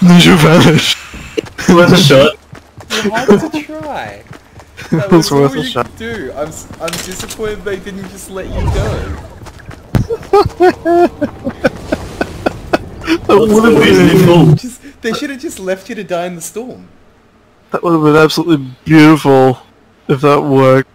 Ninja vanish. was a shot. You had to try. That was worth a you shot. could do. I'm I'm disappointed they didn't just let you go. That would have been, they should have just left you to die in the storm. that would have been absolutely beautiful if that worked.